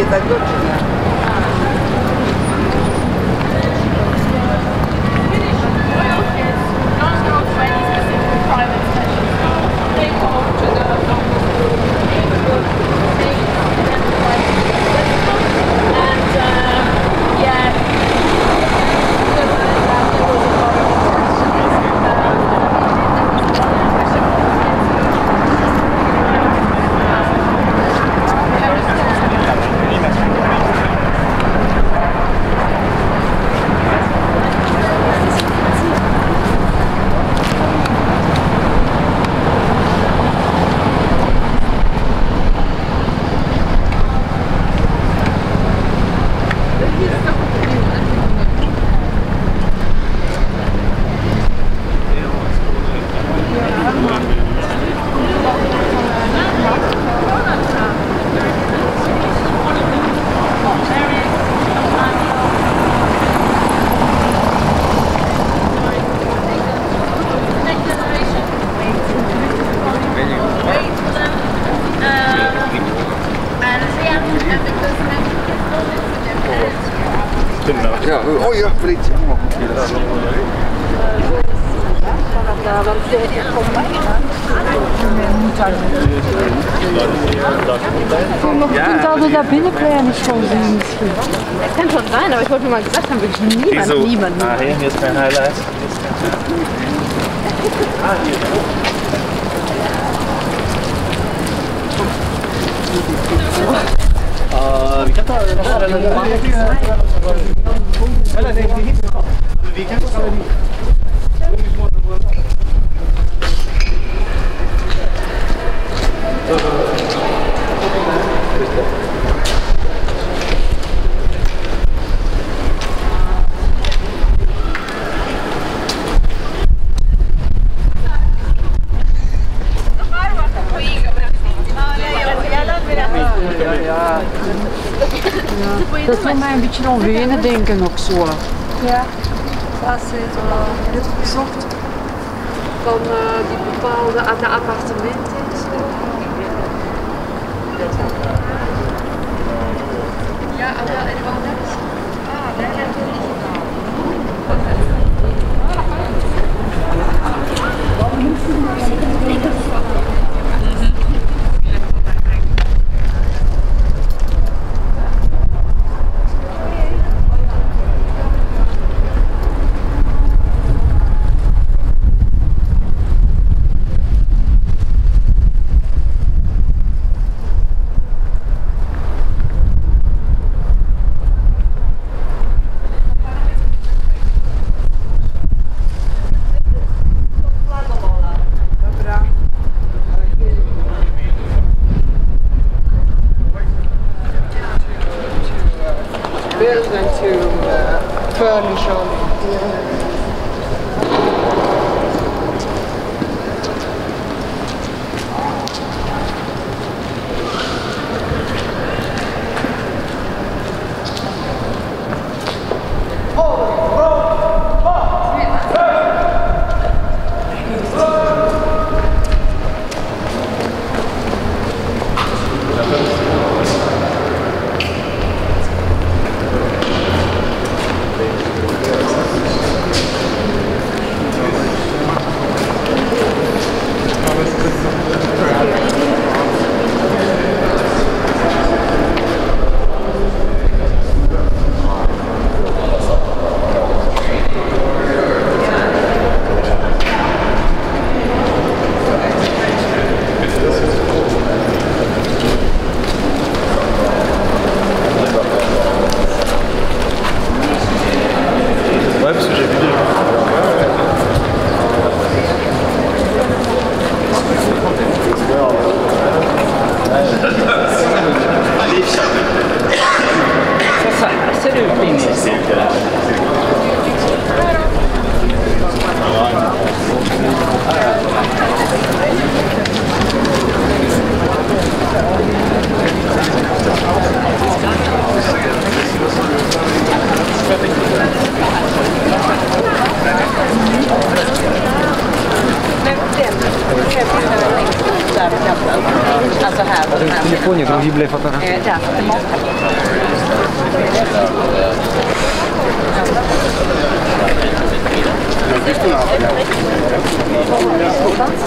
и так дальше. Das kann schon sein, aber ich wollte nur mal gesagt haben, wirklich niemand, Wieso? niemand. Ah, hier, hier ist mein Highlight. Dat beetje aan Wenen denken ook zo. Ja, was het uh, gezocht van uh, die bepaalde aan de appartementen. Ja, aber het was net. 哦。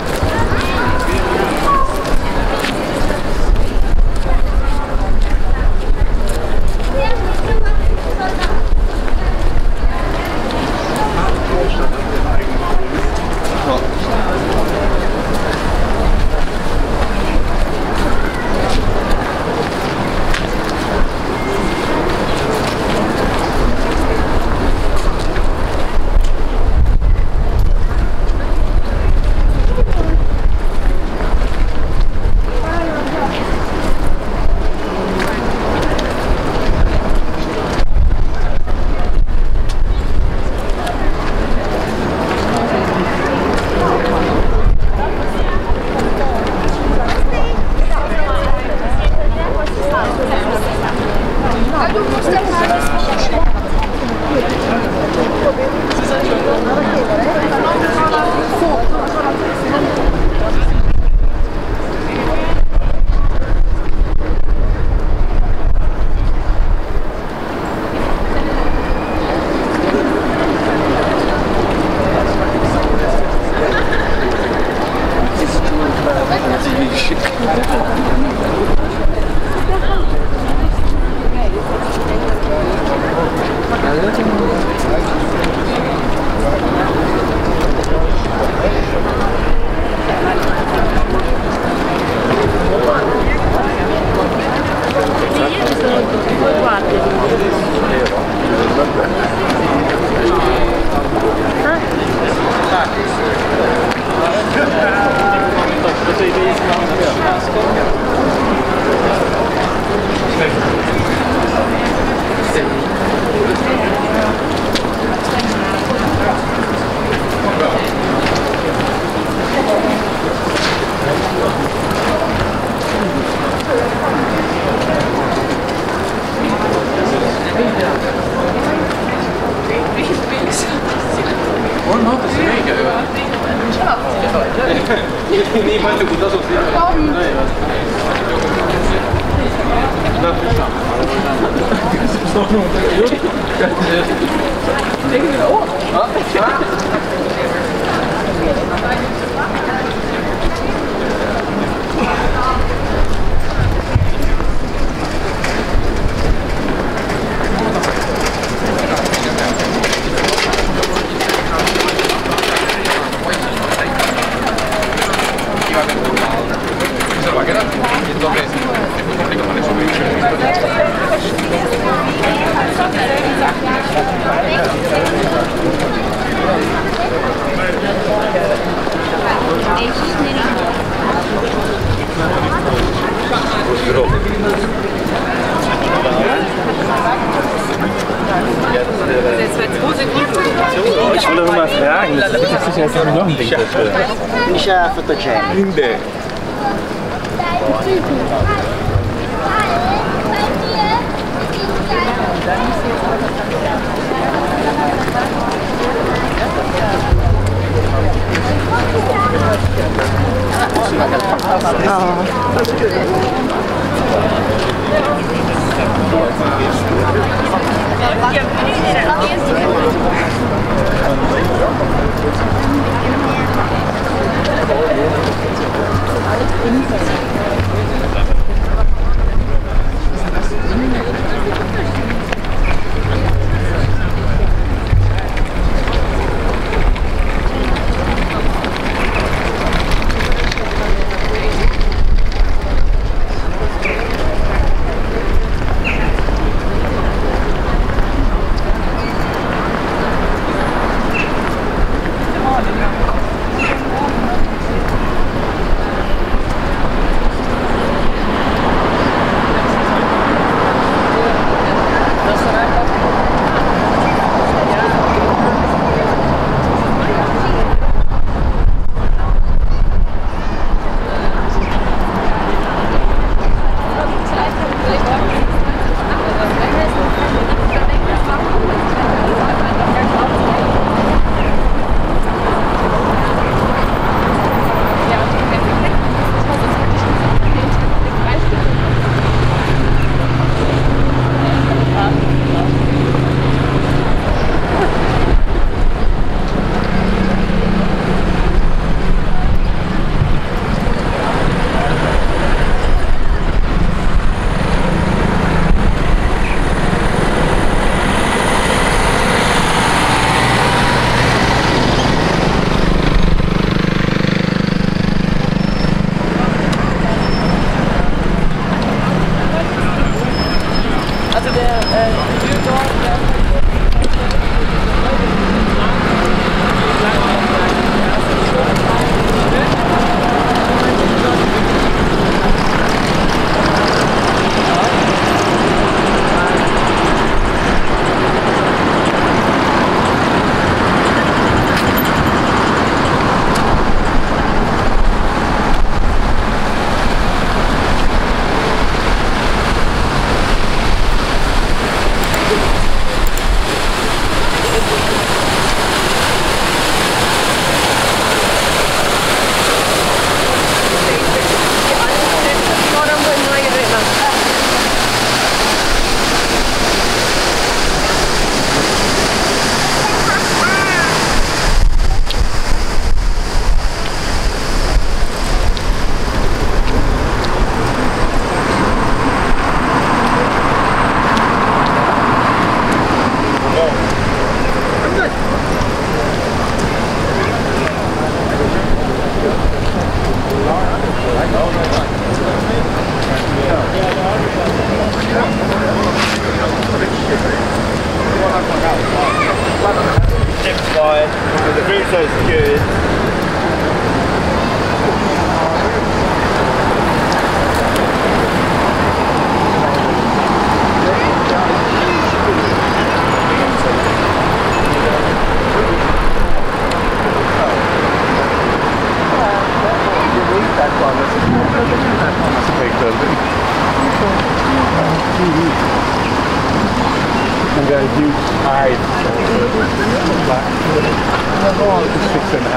Ich will nur mal fragen, das ist jetzt sicher jetzt noch ein Ding dafür. Ich habe Dschäne. Hinde.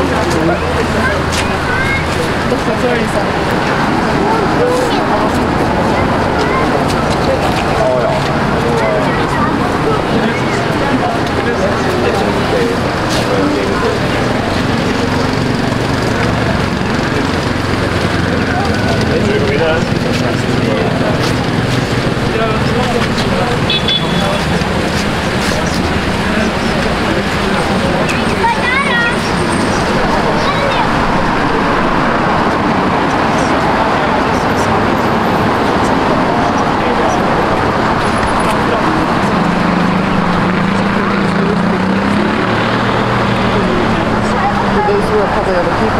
どこぞりさん。there, the people